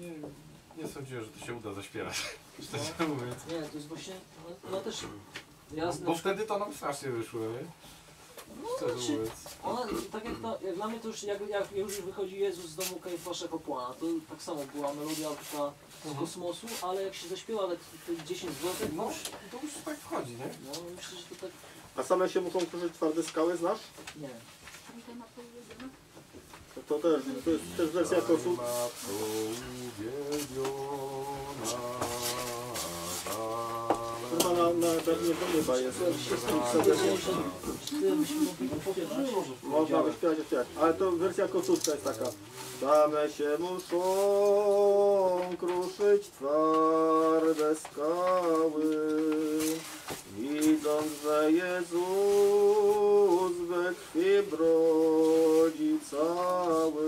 Nie, nie sądziłem, że to się uda zaśpiewać. Szczerze mówiąc. Nie, to jest właśnie, no, no też jasne. Bo wtedy to nam strasznie wyszło, nie? No, Szczerze znaczy, mówiąc. ona, tak jak, to, jak dla mnie to już jak, jak już wychodzi Jezus z domu Kajfasza Kapłana, to tak samo była melodia ta z kosmosu, ale jak się zaśpiewa te, te 10 zł, No, no, to już tak wchodzi, nie? no myślę, że to tak, A same się muszą kruszyć twarde skały, znasz? nie. To, to też, to jest też wersja uwielbiona, Chyba na, na Bernie do nieba jest. To. Można wyśpiewać jeszcze jak. Ale to wersja kosówka jest taka. Same się muszą kruszyć twarde skały, widząc, że Jezus we krwi brodzi cały.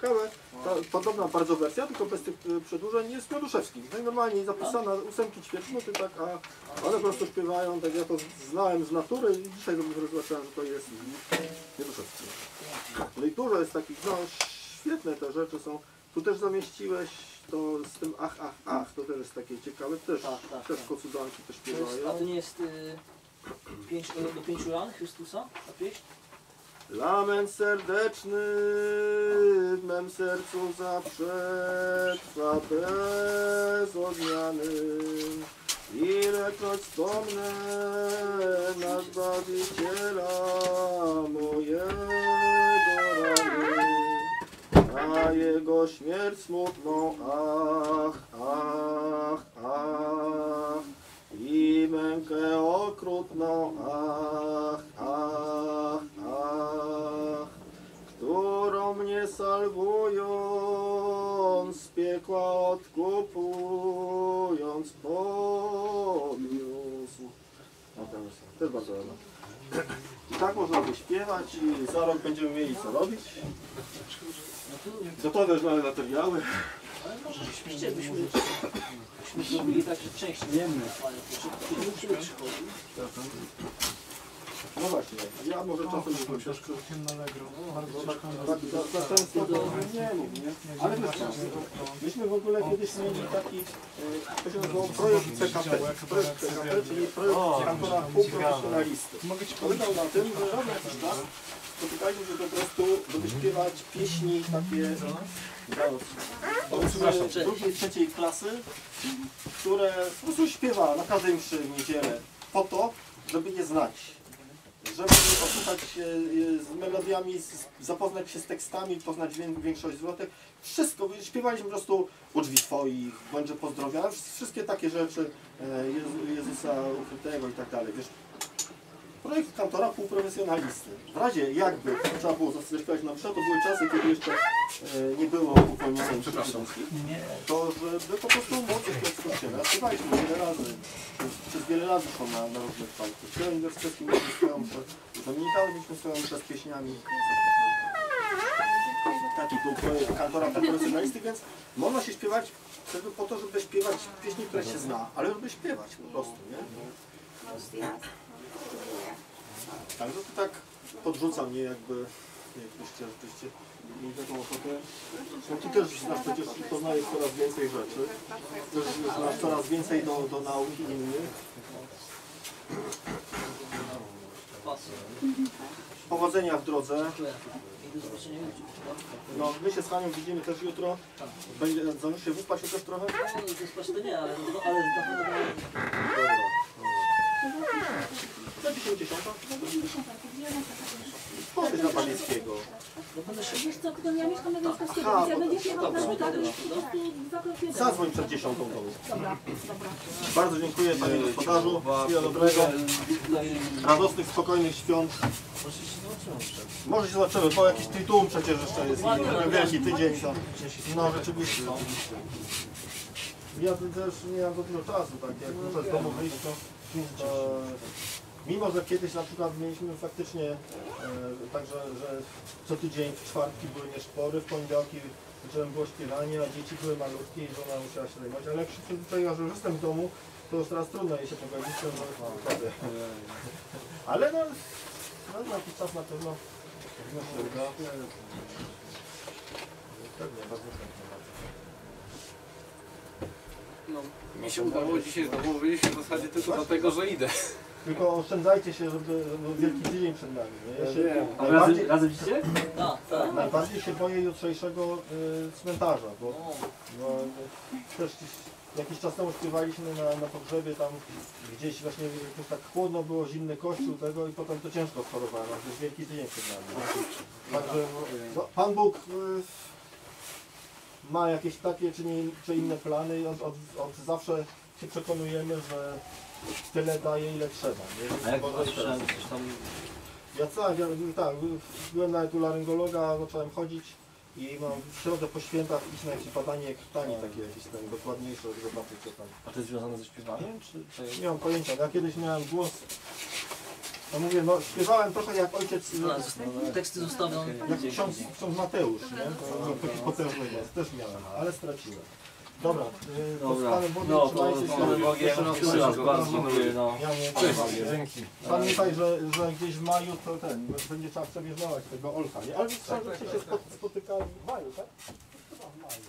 Ciekawe, ta podobna bardzo wersja, tylko bez tych y, przedłużeń jest Mioduszewskich. Najnormalniej zapisana, ósemki ćwierćnuty, tak, a one po prostu śpiewają, tak ja to znałem z natury i dzisiaj zobaczyłem, że to jest Mioduszewski. No i dużo jest takich, no świetne te rzeczy są. Tu też zamieściłeś to z tym ach, ach, ach, to też jest takie ciekawe, też, Tak, tak, też tak. kocudanki też jest, a śpiewają. to nie jest y, pięć, do pięciu ran Chrystusa, ta pieśń? Lament serdeczny w mem sercu zawsze trwa bez odmiany. Ilekroć wspomnę na Zbawiciela mojego rany, a Jego śmierć smutną, ach, ach, ach, i mękę okrutną, ach, ach, ach, którą mnie salwując, z piekła odkupując, podniósł. No, to jest też bardzo ładne. I tak można by śpiewać i za rok będziemy mieli co robić. To, Gotowe już mamy materiały. ale może rzeczywiście byśmy, byśmy zrobili tak, że część wiemy, ale No właśnie, ja może czasem nie wiem, Troszkę ciemno allegro. Bardzo tak, ciężko tak, tak, tak często to nie mów, nie? Ale co, myśmy w ogóle kiedyś mieli taki, e, to się nazywał projekt PKP, projekt PKP, czyli projekt kantora półprofesjonalisty. Mogę ci Polegał na tym, że raz na jakiś czas spotykaliśmy się po prostu, żeby śpiewać pieśni takie od drugiej, trzeciej klasy, które po prostu śpiewa na każdej mszy w niedzielę po to, żeby je znać. Żeby osłuchać się y, z melodiami, zapoznać się z tekstami, poznać wię- większość zwrotek. Wszystko, śpiewaliśmy po prostu uczwi Twoich, bądźże pozdrowienia, wszystkie takie rzeczy e, Jezu, Jezusa ukrytego i tak dalej. Wiesz, projekt kantora półprofesjonalisty. W razie jakby trzeba było zaśpiewać na mszę, to były czasy, kiedy jeszcze e, nie było upomnienia przepraszamskich, to żeby po prostu móc śpiewać w kościele. A Śpiewaliśmy wiele razy, przez, wiele razy szło na, na różnych fałkach. W kościele uniwersyteckim mieliśmy swoją mszę, Dominikale mieliśmy swoją mszę z pieśniami. Taki był projekt kantora półprofesjonalisty, więc można się śpiewać wtedy po to, żeby śpiewać pieśni, które się zna, ale żeby śpiewać po prostu, nie? Także to tak podrzuca mnie jakby, jakbyście rzeczywiście mieli taką ochotę. No ty też znasz przecież, poznajesz coraz więcej rzeczy. Też znasz coraz więcej do, do nauki innych. Powodzenia w drodze. No, my się z Hanią widzimy też jutro. Będzie, zdążysz się wyspać chociaż trochę? No, to spać to nie, ale, ale Dobra. Za 10 dziesiąta? Powiedz na się... Wiesz co, to ja mieszkam na Gąskowskiego, Aha, więc bo- będziesz jechał tam, tak, dobra, już po prostu mnie. Zadzwoń przed dziesiątą do mnie. Dobra, dobra. Bardzo dziękuję Panie Gospodarzu. Wszystkiego dobrego. Radosnych, spokojnych świąt. Może się zobaczymy, bo jakiś tytuł przecież jeszcze jest. Wielki tydzień. To. No rzeczywiście. Ja też nie mam za dużo czasu, tak jak muszę z domu wyjść, to Mimo, że kiedyś na przykład mieliśmy faktycznie e, także, że co tydzień w czwartki były nieszpory, w poniedziałki wieczorem było śpiewanie, a dzieci były malutkie i żona musiała się zajmować, ale jak się przyzwyczaiła, że już jestem w domu, to już teraz trudno jej się pogodzić, no, no. Ale no, no, na jakiś czas na pewno powinno się uda. Pewnie, bardzo chętnie. No, mi się udało dzisiaj znowu wyjść w zasadzie tylko dlatego, że idę. Tylko oszczędzajcie się, żeby no, wielki tydzień przed nami. Nie? Ja się, wiem. A najbardziej, razem, razem idziecie? Tak, tak. najbardziej się boję jutrzejszego y, cmentarza, bo no, też jakiś czas temu śpiewaliśmy na, na pogrzebie tam gdzieś właśnie jakoś tak chłodno było, zimny kościół tego i potem to ciężko chorowałem, to jest wielki tydzień przed nami. Także no, Pan Bóg y, ma jakieś takie czy, nie, czy inne plany i od, od, od zawsze się przekonujemy, że tyle daje ile trzeba. Nie? A jak słyszałem, coś tam... Ja tak, ja, tak, byłem nawet u laryngologa, zacząłem chodzić i mam w środę po świętach iść na jakieś badanie krtani takie jakieś tam dokładniejsze, żeby zobaczyć co tam. A to jest związane ze śpiewaniem, czy... czy... Nie mam pojęcia, ja kiedyś miałem głos, no mówię, no śpiewałem trochę jak ojciec, no, zosta- teksty zostawiam. jak ksiądz, ksiądz Mateusz, nie? To był taki potężny głos, też miałem, ale straciłem. Dobra, Dobra, Panem Bogiem no to trzymajcie się. Panem Bogiem, Jeszcze raz bardzo dziękuję. no. Ja nie Dzięki. Pamiętaj, że, że gdzieś w maju to ten, będzie trzeba przebierznować tego Olka, nie? Ale żeście się spo- spotykali w maju, tak? Chyba w maju.